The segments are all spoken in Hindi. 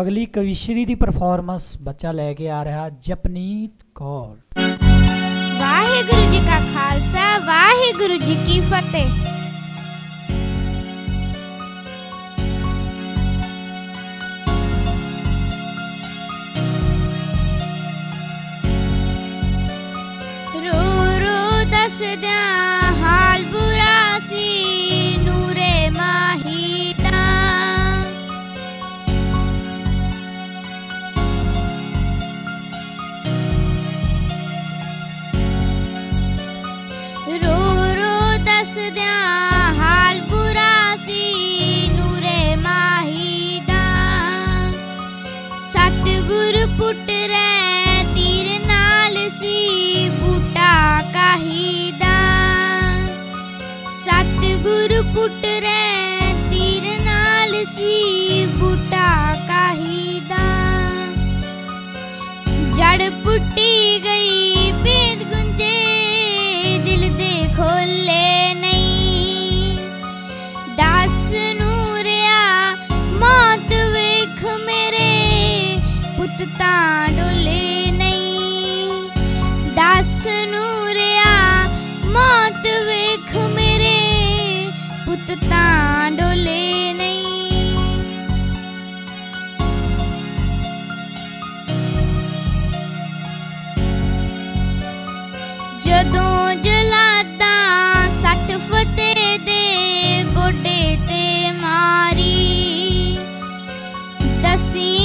ਅਗਲੀ ਕਵਿਸ਼ਰੀ ਦੀ ਪਰਫਾਰਮੈਂਸ ਬੱਚਾ ਲੈ ਕੇ ਆ ਰਿਹਾ ਜਪਨੀਤ ਕੌਰ। ਵਾਹਿਗੁਰੂ ਜੀ ਕਾ ਖਾਲਸਾ, ਵਾਹਿਗੁਰੂ ਜੀ ਕੀ ਫਤਿਹ। ਪੁੱਤ ਤਾਂ ਡੋਲੇ ਨਹੀਂ। ਜਦੋਂ ਜਲਾਦਾਂ ਸੱਟ ਫਤੇ ਦੇ ਗੋਡੇ ਤੇ ਮਾਰੀ ਦਸੀ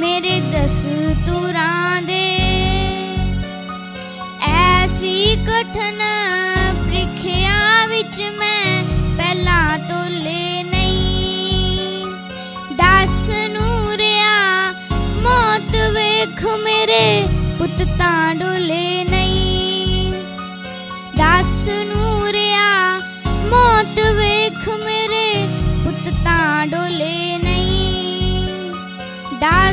मेरे दस्तूरां दे। ऐसी कठिनाई